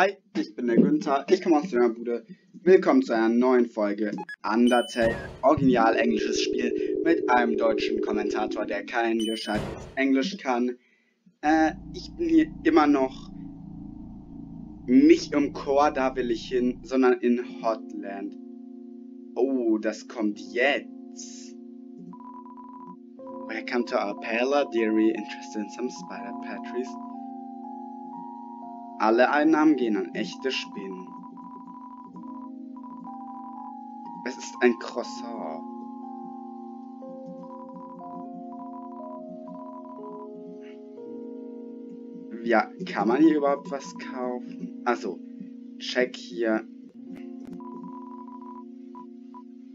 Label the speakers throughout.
Speaker 1: Hi, ich bin der Günther, ich komme aus der Bude. Willkommen zu einer neuen Folge Undertale, original englisches Spiel mit einem deutschen Kommentator, der kein gescheites Englisch kann. Äh, ich bin hier immer noch nicht im Chor, da will ich hin, sondern in Hotland. Oh, das kommt jetzt. Welcome to our parlor, dearie, interested in some spider patries. Alle Einnahmen gehen an echte Spinnen. Es ist ein Croissant. Ja, kann man hier überhaupt was kaufen? Also, check hier.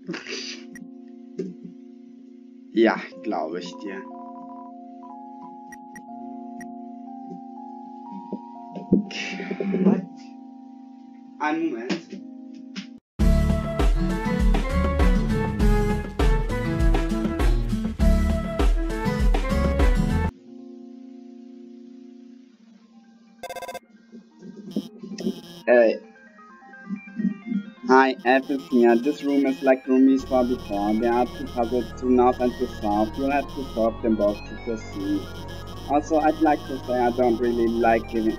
Speaker 1: ja, glaube ich dir. Einen Moment. Hey. Hi, Apple here. This room is like room we saw before. There are two puzzles to north and to south. You'll have to solve them both to proceed. Also, I'd like to say I don't really like giving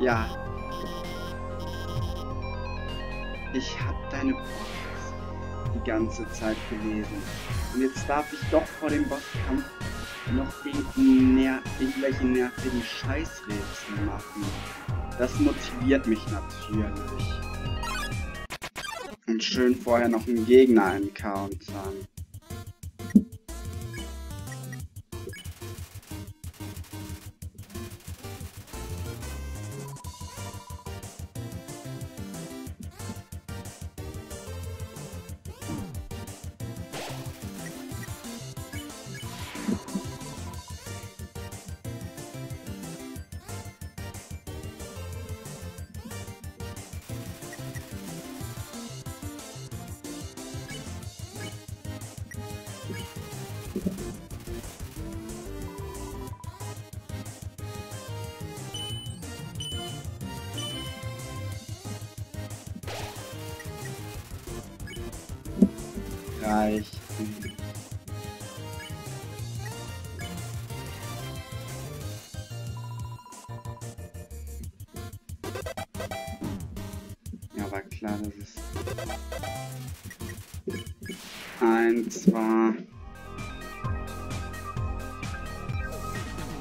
Speaker 1: Ja. Ich hab deine Post die ganze Zeit gelesen. Und jetzt darf ich doch vor dem Bosskampf noch irgendwelche nervigen Scheißrätsel machen. Das motiviert mich natürlich. Und schön vorher noch einen Gegner encountern. Eins war.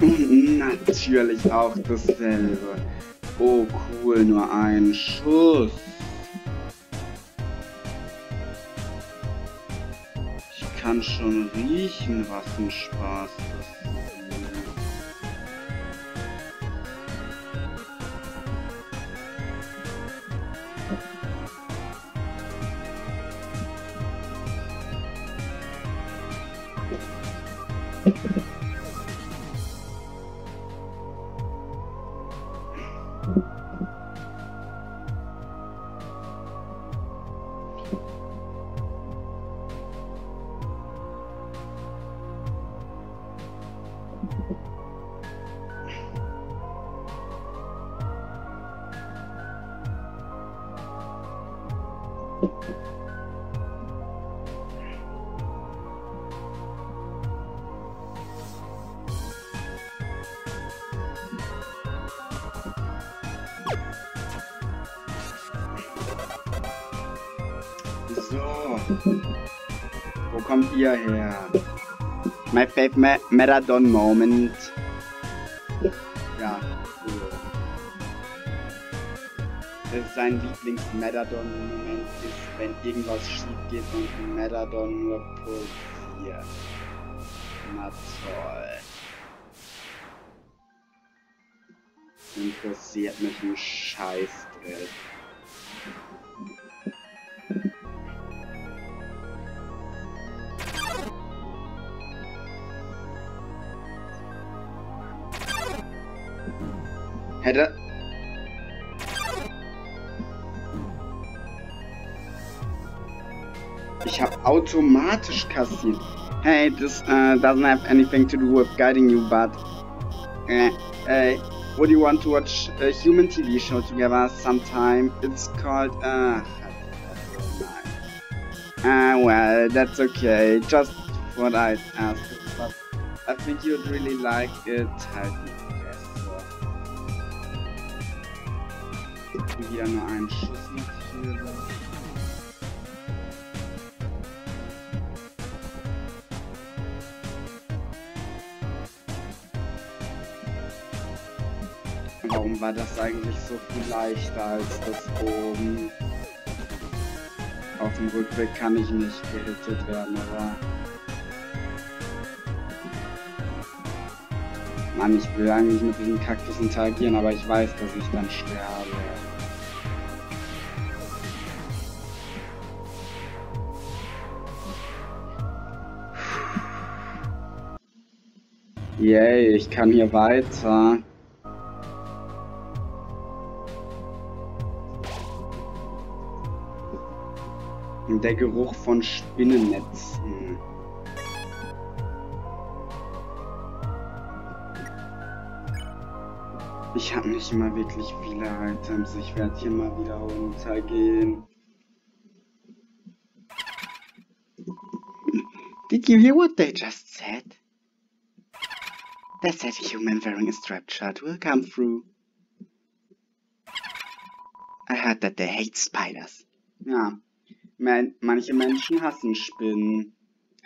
Speaker 1: Und natürlich auch dasselbe. Oh cool, nur ein Schuss. Ich kann schon riechen, was ein Spaß ist. So. Wo kommt ihr her? My favorite Ma Marathon Moment. Sein Lieblings-Marathon-Moment ist, wenn irgendwas schief geht und Marathon nur pulsiert. Na toll. Interessiert mich ein Scheißdreck. Hätte... Ich habe automatisch kassiert. Hey, this uh, doesn't have anything to do with guiding you, but... Uh, uh, would you want to watch a human TV show together sometime? It's called... Uh, uh, well, that's okay. Just what I asked. But I think you'd really like it. Nur einen Schuss. Warum war das eigentlich so viel leichter als das oben? Auf dem Rückweg kann ich nicht gehittet werden, oder? Mann, ich will eigentlich mit diesem Kaktus interagieren, aber ich weiß, dass ich dann sterbe. Yay, ich kann hier weiter. Der Geruch von Spinnennetzen. Ich habe nicht mal wirklich viele Items. Ich werde hier mal wieder runtergehen. Did you hear what they just said? They said a human wearing a striped shirt will come through. I heard that they hate spiders. Ja, Man manche Menschen hassen Spinnen.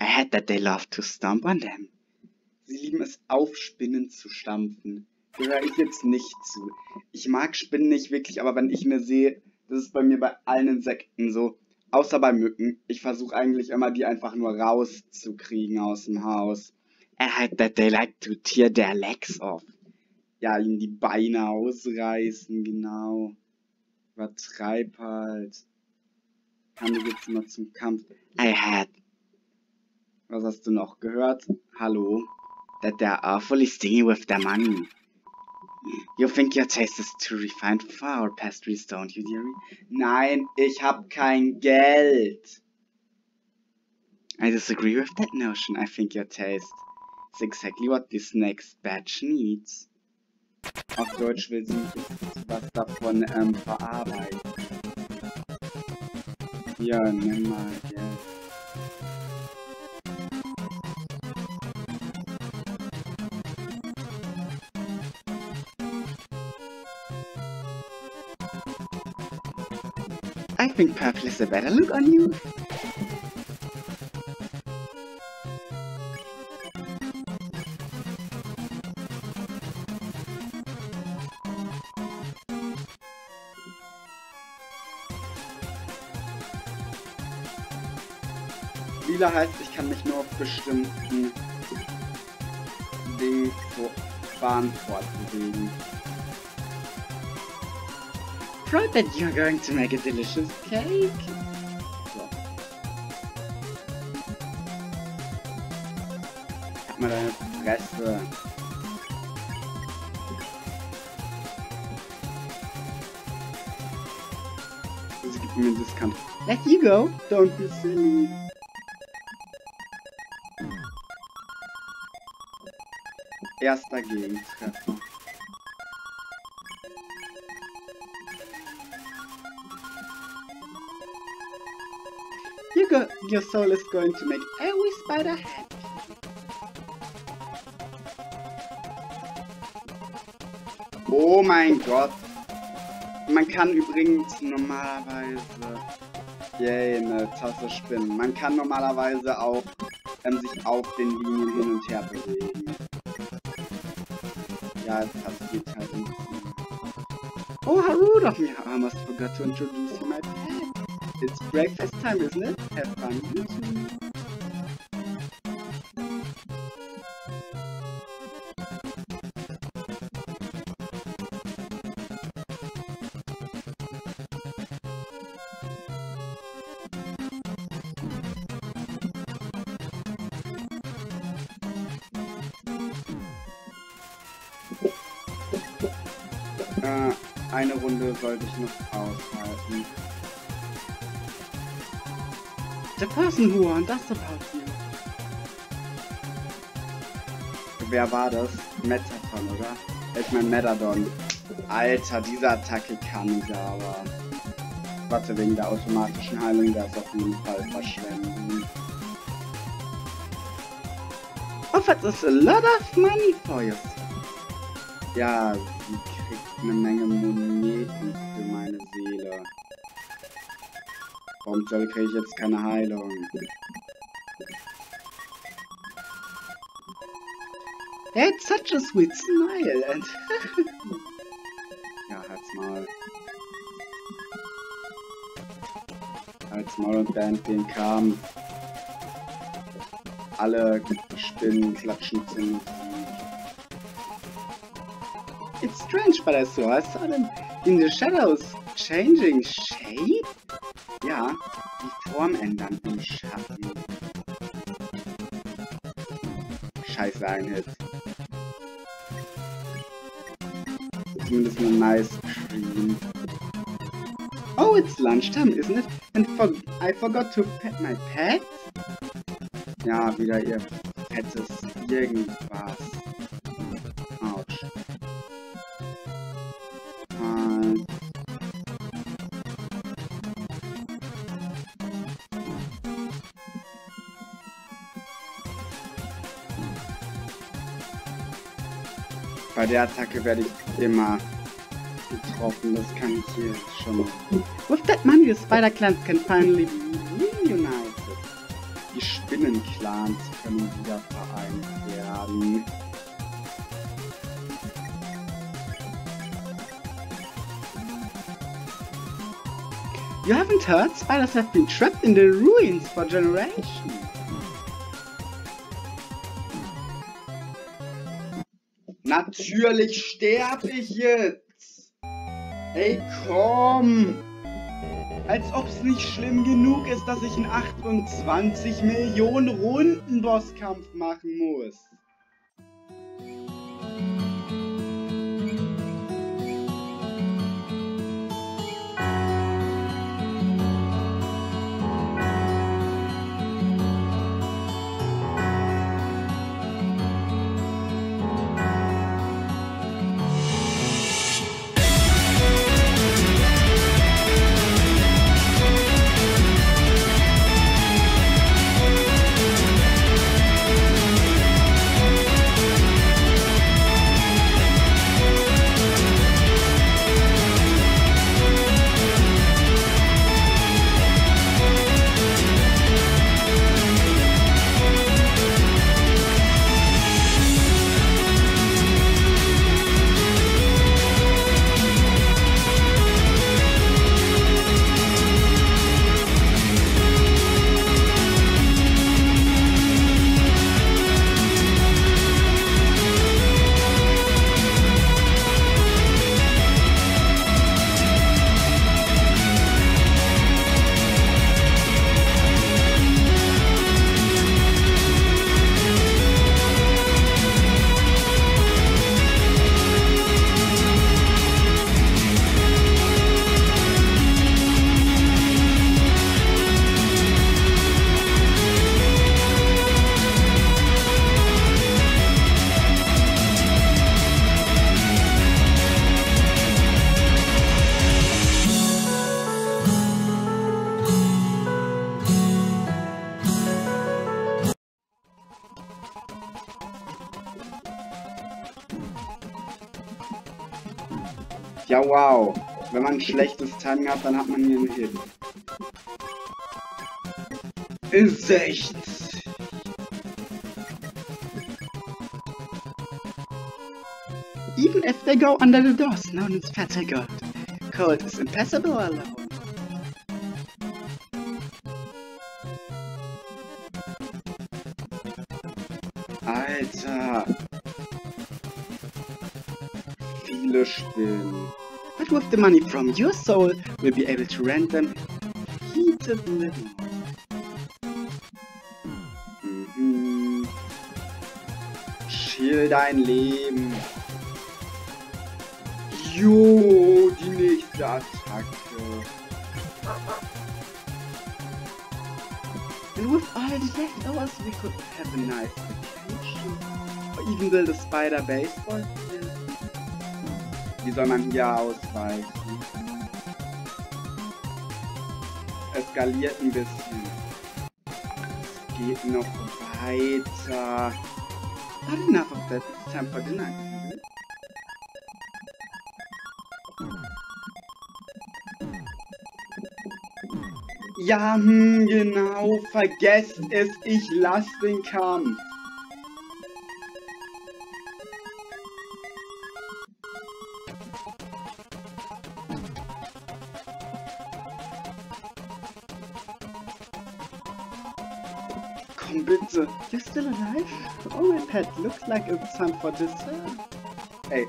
Speaker 1: I heard that they love to stomp on them. Sie lieben es, auf Spinnen zu stampfen. Gehöre ich jetzt nicht zu. Ich mag Spinnen nicht wirklich, aber wenn ich eine sehe, das ist bei mir bei allen Insekten so. Außer bei Mücken. Ich versuche eigentlich immer, die einfach nur rauszukriegen aus dem Haus. I heard that they like to tear their legs off. Ja, ihnen die Beine ausreißen, genau. Übertreib halt. Kam jetzt mal zum Kampf. I had. Was hast du noch gehört? Hallo? That they're awfully stingy with their money. You think your taste is too refined for our pastries, don't you, dearie? Nein, ich hab kein Geld. I disagree with that notion. I think your taste is exactly what this next batch needs. Auf Deutsch will sie was davon ähm, verarbeiten. I think purple is a better look on you. Lila heißt, ich kann mich nur auf bestimmten Dingen Bahn fortbewegen. Proud that you're going to make a delicious cake. So. Halt mal deine Fresse. Sie gibt mir einen Discount. Let you go, don't be silly. Erster Gegentreffer. You go, your soul is going to make every spider happy. Oh mein Gott. Man kann übrigens normalerweise... Yay, eine Tasse spinnen. Man kann normalerweise auch ähm, sich auf den Linien hin und her bewegen. Ja, es passiert halt nicht. Oh, how rude of me! I almost forgot to introduce you my pet. It's breakfast time, isn't it? Have fun, you ich noch aushalten. the person who warned us about you. Wer war das? Metaton, oder? Ich mein Metadon. Alter, diese Attacke kann ich aber. Warte, wegen der automatischen Heilung, ist auf jeden Fall verschwenden. Offers us a lot of money for you. Ja, eine Menge Moneten für meine Seele. Warum soll kriege ich jetzt keine Heilung? He had such a sweet smile and... ja, halt's mal. Halt's mal und während den kam. Alle Spinnen klatschen zum It's strange, but I saw, saw them in the shadows changing shape? Ja, die Form ändern im Schatten. Scheiße, ein Hit. Zumindest eine nice cream. Oh, it's lunchtime, isn't it? And for I forgot to pet my pet? Ja, wieder ihr fettes irgendwas. Bei der Attacke werde ich immer getroffen, das kann ich hier schon mal. With that money, the Spider Clans can finally be. Die Spinnenclans können wieder vereint werden. You haven't heard? Spiders have been trapped in the ruins for generations. Natürlich sterbe ich jetzt. Ey, komm. Als ob es nicht schlimm genug ist, dass ich einen 28 Millionen Runden Bosskampf machen muss. Ja, wow. Wenn man ein schlechtes Timing hat, dann hat man hier einen Hit. 60. Even if they go under the doors known as Fatter God, Cold is impassable alone. Alter. Viele Spinnen. With the money from your soul, we'll be able to rent them heated living. Mm-hmm. Chill dein Leben. Jo, die nächste Attacke. And with all the leftovers we could have a nice vacation. Or even build a spider baseball field. Wie soll man hier ausweichen? Eskaliert ein bisschen. Es geht noch weiter. Not enough of that. Time for dinner. Ja, hm, genau. Vergesst es. Ich lass den Kampf. Pet. Looks like it's time for dessert. Uh, Ey,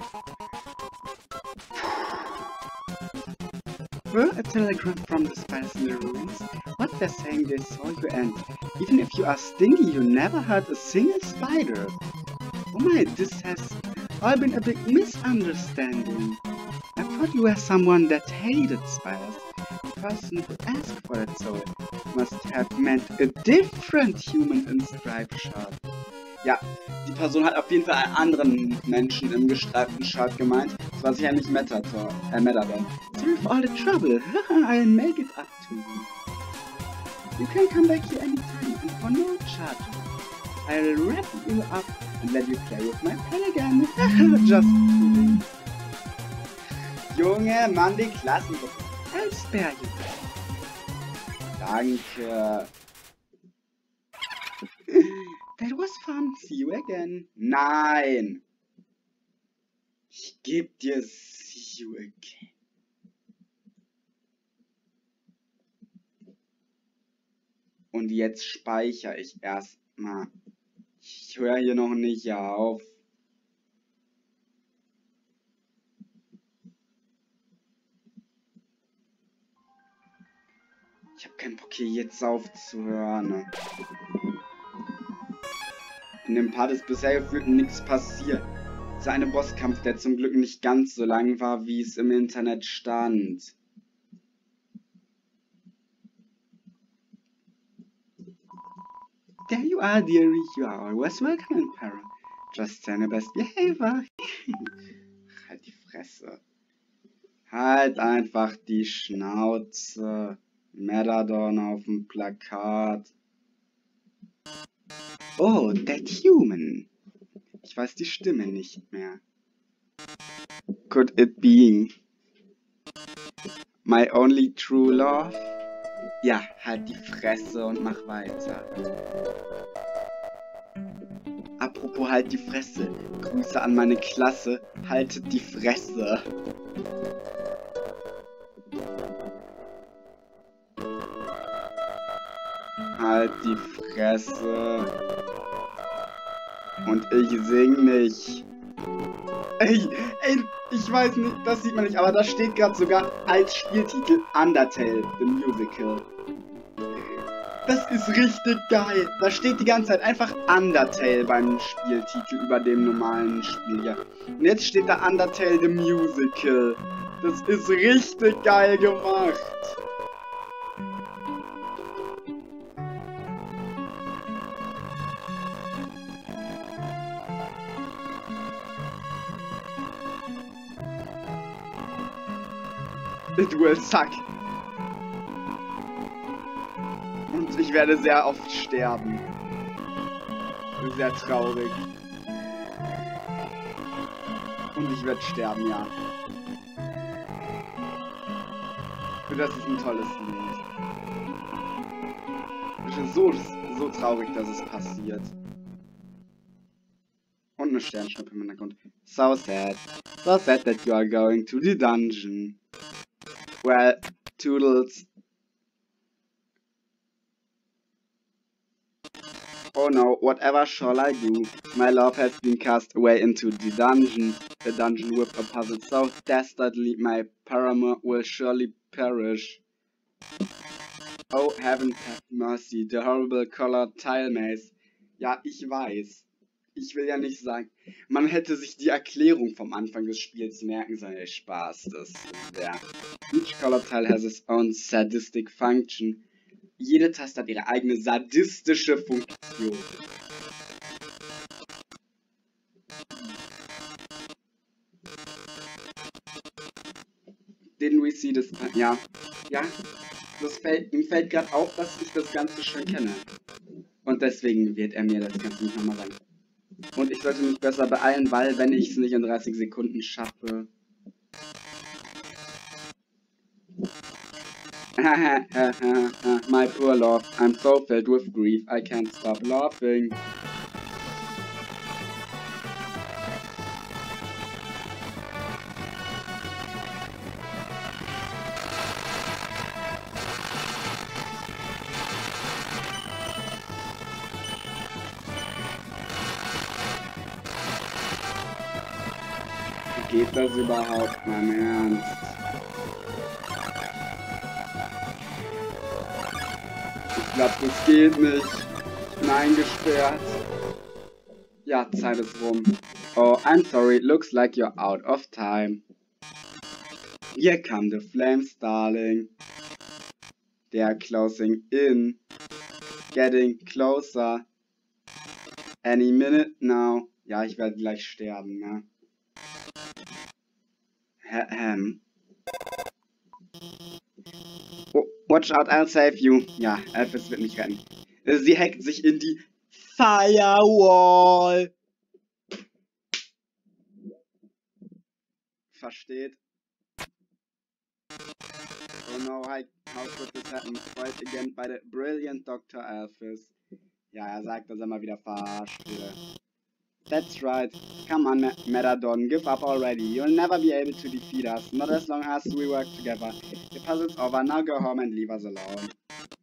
Speaker 1: Well, a telegram from the spiders in the ruins. What they're saying they saw you and even if you are stingy, you never hurt a single spider. Oh my, this has all been a big misunderstanding. I thought you were someone that hated spiders. The person who asked for it so it must have meant a different human in striped shirt. Ja, die Person hat auf jeden Fall einen anderen Menschen im gestreiften Shirt gemeint. Das war sicher nicht Metator, äh, Metadon. Sorry for all the trouble. I'll make it up to you. You can come back here anytime and for no charge. I'll wrap you up and let you play with my pen again. Just kidding. Junge, Mann, die Klassengruppe. I'll spare you. Danke. That was fun. See you again. Nein. Ich geb dir see you again. Und jetzt speichere ich erstmal. Ich höre hier noch nicht auf. Ich habe keinen Bock hier jetzt aufzuhören. In dem Part ist bisher gefühlt nichts passiert. Es ist ein Bosskampf, der zum Glück nicht ganz so lang war, wie es im Internet stand. There you are, dearie. You are always welcome in Para. Just stand your best behavior. halt die Fresse. Halt einfach die Schnauze. Meladon auf dem Plakat. Oh, that human. Ich weiß die Stimme nicht mehr. Could it be my only true love? Ja, halt die Fresse und mach weiter. Apropos halt die Fresse. Grüße an meine Klasse. Haltet die Fresse. Halt die Fresse. Und ich sing nicht. Ey, ey, ich weiß nicht, das sieht man nicht, aber da steht gerade sogar als Spieltitel Undertale, the Musical. Das ist richtig geil. Da steht die ganze Zeit einfach Undertale beim Spieltitel über dem normalen Spiel hier. Und jetzt steht da Undertale, the Musical. Das ist richtig geil gemacht. Will suck. Und ich werde sehr oft sterben. Sehr traurig. Und ich werde sterben, ja. Und das ist ein tolles Lied. Ich bin so, so traurig, dass es passiert. Und eine Sternschnuppe im Hintergrund. So sad. So sad that you are going to the dungeon. Well, Toodles. Oh no, whatever shall I do? My love has been cast away into the dungeon, the dungeon with a puzzle so dastardly my paramour will surely perish. Oh, heaven have mercy, the horrible colored tile maze. Ja, ich weiß. Ich will ja nicht sagen, man hätte sich die Erklärung vom Anfang des Spiels merken sollen. Spaß, das wäre. Each color tile has its own sadistic function. jede Taste hat ihre eigene sadistische Funktion. Didn't we see this? Ja. Ja. Das fällt, mir fällt gerade auf, dass ich das Ganze schon kenne. Und deswegen wird er mir das Ganze nicht nochmal sagen. Und ich sollte mich besser beeilen, weil wenn ich es nicht in 30 Sekunden schaffe... My poor love, I'm so filled with grief, I can't stop laughing. Das überhaupt, mein Ernst? Ich glaube, das geht nicht. Ich bin eingesperrt. Ja, Zeit ist rum. Oh, I'm sorry. Looks like you're out of time. Here come the flames, darling. They're closing in. Getting closer. Any minute now. Ja, ich werde gleich sterben, ne? Ähm. Oh, watch out, I'll save you. Ja, Elvis wird mich retten. Sie hackt sich in die Firewall. Versteht? Oh no, I, how could this happen? Fight again by the brilliant Dr. Elvis. Ja, er sagt, dass er mal wieder wurde. That's right. Come on, Metadon, give up already. You'll never be able to defeat us, not as long as we work together. The puzzle's over, now go home and leave us alone.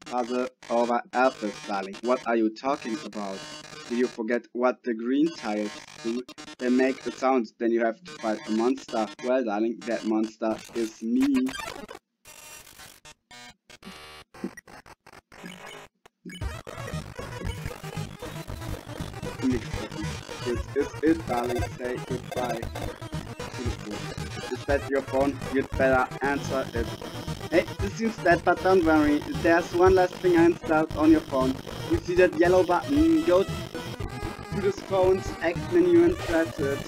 Speaker 1: Puzzle over, Alphys, darling. What are you talking about? Do you forget what the green tiles do? They make the sound, then you have to fight a monster. Well, darling, that monster is me. This is it, darling. Say goodbye. Is that your phone? You'd better answer it. Hey, this seems dead, but don't worry. There's one last thing I installed on your phone. You see that yellow button? Go to this phone's X menu and press it.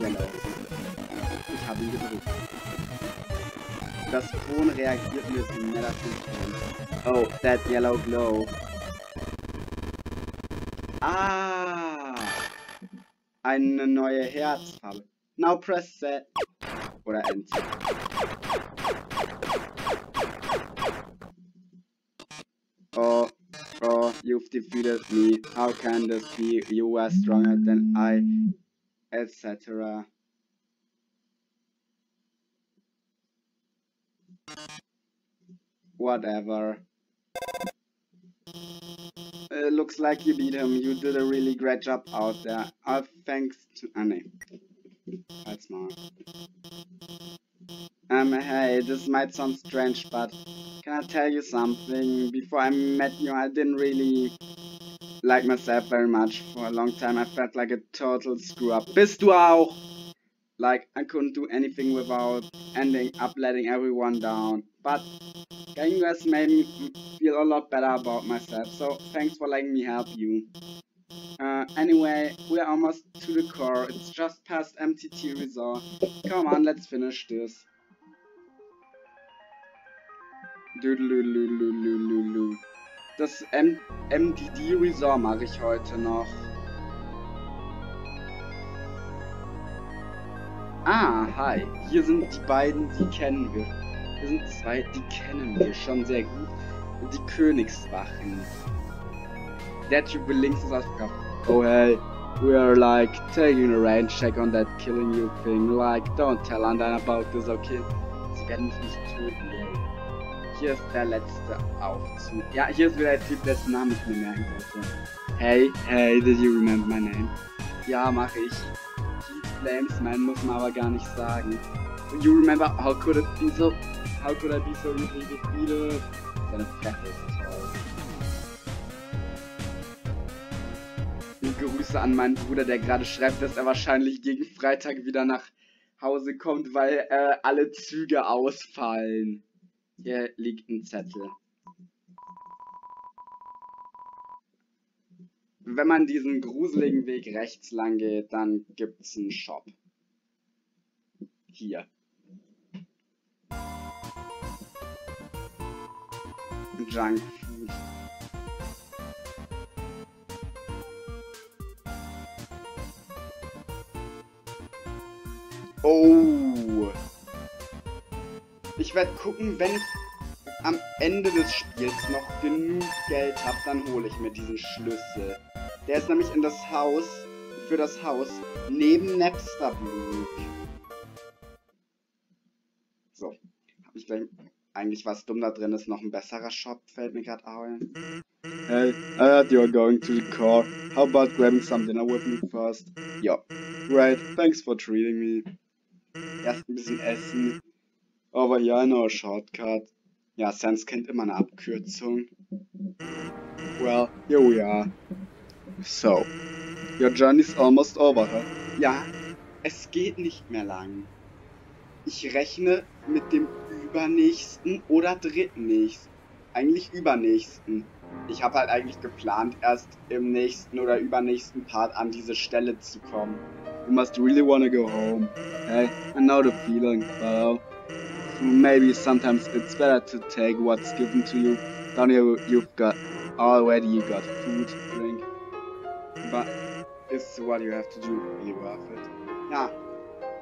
Speaker 1: Yellow. Ich habe ihn gedrückt. Das Phone reagiert mit negativ. Oh, that yellow glow. Now press set. Oder Enter. Oh, oh, you've defeated me. How can this be? You are stronger than I, etc. Whatever. Uh, looks like you beat him. You did a really great job out there. Uh, thanks to... Annie. nee. Halt's. Um, hey, this might sound strange, but can I tell you something? Before I met you, I didn't really like myself very much. For a long time, I felt like a total screw-up. Bist du auch? Like, I couldn't do anything without ending up letting everyone down. But getting this made me feel a lot better about myself, so thanks for letting me help you. Uh, anyway, we're almost to the core. It's just past MTT Resort. Come on, let's finish this. Das M MDD Resort mache ich heute noch. Ah, hi. Hier sind die beiden, die kennen wir. Hier sind zwei, die kennen wir schon sehr gut. Die Königswachen. Der Typ links ist ausverkauft. Oh hey, we are like taking a rain check on that killing you thing. Like, don't tell Undyne about this, okay? Sie werden mich nicht töten, ey. Hier ist der letzte Aufzug. Ja, hier ist wieder der Typ, dessen Namen ich mir merken sollte. Hey, hey, did you remember my name? Ja, mache ich. Flames, man muss man aber gar nicht sagen. You remember how could it be so? How could I be so easily defeated? Seine Fresse ist toll. Grüße an meinen Bruder, der gerade schreibt, dass er wahrscheinlich gegen Freitag wieder nach Hause kommt, weil äh, alle Züge ausfallen. Hier liegt ein Zettel. Wenn man diesen gruseligen Weg rechts lang geht, dann gibt es einen Shop. Hier. Junk. Oh. Ich werde gucken, wenn ich am Ende des Spiels noch genug Geld habe, dann hole ich mir diesen Schlüssel. Der ist nämlich in das Haus, für das Haus, neben Napsterbrook. So, eigentlich was dumm da drin ist, noch ein besserer Shop, fällt mir gerade ein. Hey, I heard you're going to the car. How about grabbing some dinner with me first? Ja, great, thanks for treating me. Erst ein bisschen essen. Over here I know a shortcut. Ja, Sans kennt immer eine Abkürzung. Well, here we are. So, your journey's almost over, huh? Ja, es geht nicht mehr lang. Ich rechne mit dem übernächsten oder drittnächsten. Eigentlich übernächsten. Ich habe halt eigentlich geplant, erst im nächsten oder übernächsten Part an diese Stelle zu kommen. You must really wanna go home. Hey, I know the feeling, but maybe sometimes it's better to take what's given to you. Down here you've got already you got food, drink. But it's what you have to do, be worth it. Ja,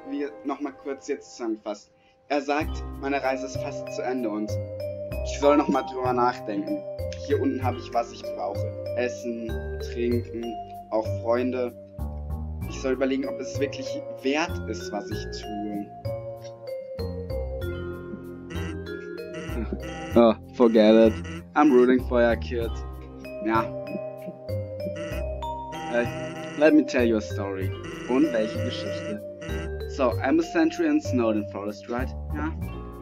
Speaker 1: wie nochmal kurz jetzt zusammenfasst. Er sagt, meine Reise ist fast zu Ende und ich soll nochmal drüber nachdenken. Hier unten habe ich, was ich brauche. Essen, trinken, auch Freunde. Ich soll überlegen, ob es wirklich wert ist, was ich tue. Oh, forget it. I'm rooting for your kid. Ja. Hey, let me tell you a story. Und welche Geschichte? So, I'm a sentry in Snowden Forest, right? Ja.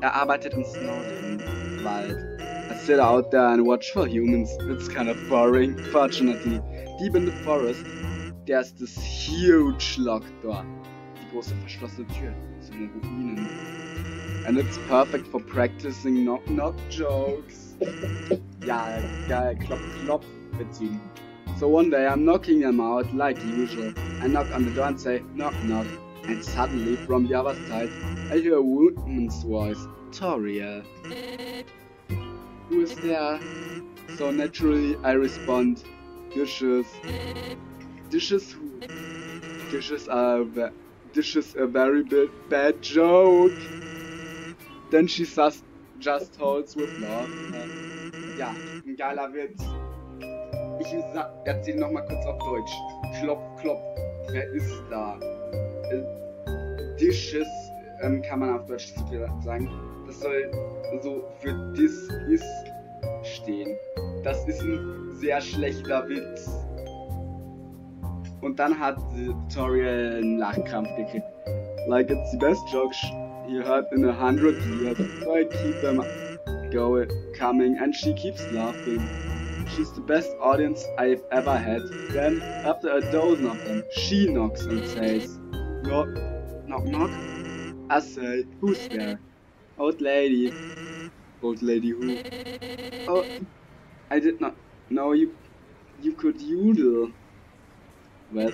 Speaker 1: Er arbeitet in Snowden Wald. I sit out there and watch for humans. It's kind of boring. Fortunately, deep in the forest, there's this huge locked door. Die große verschlossene Tür zu den Ruinen. And it's perfect for practicing knock-knock jokes. ja, geil, klopf, klopf, Beziehen. So one day I'm knocking them out like usual. I knock on the door and say knock knock. And suddenly from the other side I hear a woman's voice. Toriel. Who is there? So naturally I respond. Dishes. Dishes who? Dishes are dishes a very bit bad joke. Then she just, just holds with love. Ja, ein geiler Witz. Ich erzähle nochmal kurz auf Deutsch. Klopf, klopf. Wer ist da? Dishes ähm, kann man auf Deutsch sagen. Das soll so für This is stehen. Das ist ein sehr schlechter Witz. Und dann hat Toriel einen Lachkrampf gekriegt. Like it's the best joke you heard in a hundred years. So I keep them going, coming, and she keeps laughing. She's the best audience I've ever had. Then, after a dozen of them, she knocks and says, Knock, knock, knock. I say, who's there? Old lady. Old lady who? Oh, I did not know you, you could yodel. Was?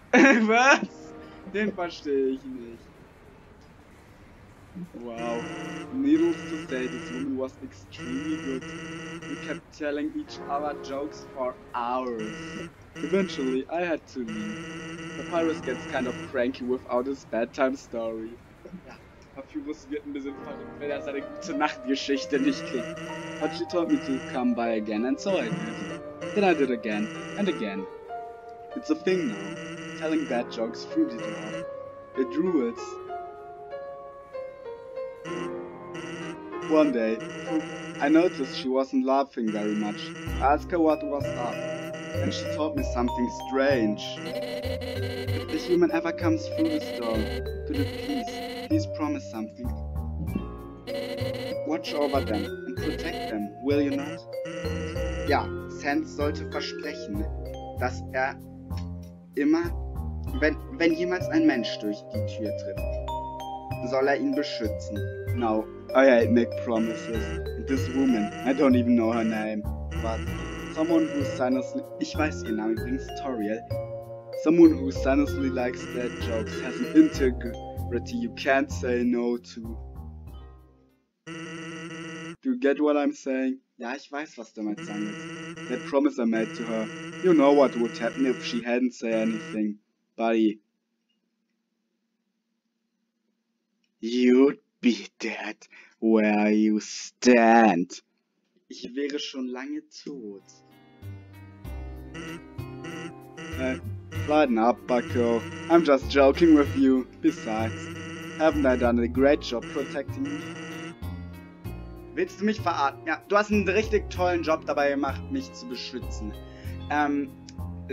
Speaker 1: Was? Den verstehe ich nicht. Wow. Needless to say, this woman was extremely good. We kept telling each other jokes for hours. Eventually, I had to leave. Papyrus gets kind of cranky without his bedtime story. Papyrus wird ein bisschen verrückt, wenn er seine gute Nachtgeschichte nicht kriegt. But she told me to come by again, and so I did. Then I did again, and again. It's a thing now, telling bad jokes through the door. One day, I noticed she wasn't laughing very much. I asked her what was up, and she told me something strange. If the human ever comes through this door, could you please, please promise something? Watch over them and protect them, will you not? Ja, Sans sollte versprechen, dass er immer, wenn, wenn jemals ein Mensch durch die Tür tritt, soll er ihn beschützen. Now, I make promises. This woman, I don't even know her name, but someone who silently, ich weiß ihren Namen übrigens, Toriel. Someone who silently likes their jokes has an integrity you can't say no to. Do you get what I'm saying? Ja, ich weiß, was damit sagen. That promise I made to her. You know what would happen if she hadn't said anything. Buddy. You'd be dead where you stand. Ich wäre schon lange tot. Hey, lighten up, Bucko. I'm just joking with you. Besides, haven't I done a great job protecting you? Willst du mich verarschen? Ja, du hast einen richtig tollen Job dabei gemacht, mich zu beschützen. Ähm,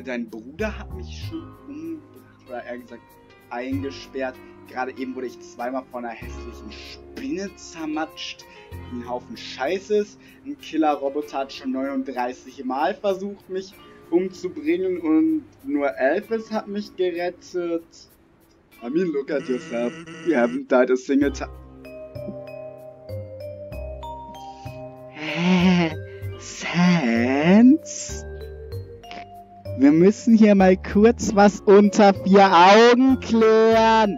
Speaker 1: dein Bruder hat mich schon umgebracht, oder eher gesagt eingesperrt. Gerade eben wurde ich zweimal von einer hässlichen Spinne zermatscht. Ein Haufen Scheißes. Ein Killer-Roboter hat schon 39 Mal versucht, mich umzubringen und nur Elvis hat mich gerettet. I mean, look at yourself. You haven't died a single time. Sans? Wir müssen hier mal kurz was unter vier Augen klären.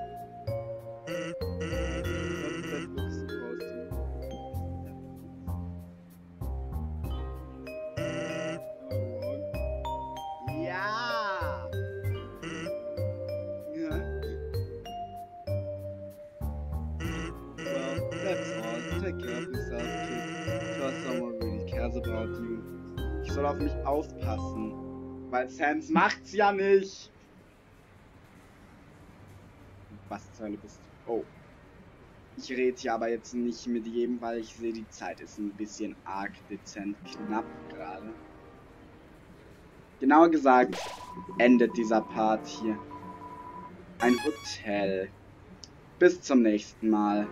Speaker 1: Sans macht's ja nicht. Was zur Hölle bist du? Oh. Ich rede hier aber jetzt nicht mit jedem, weil ich sehe, die Zeit ist ein bisschen arg dezent knapp gerade. Genauer gesagt, endet dieser Part hier. Ein Hotel. Bis zum nächsten Mal.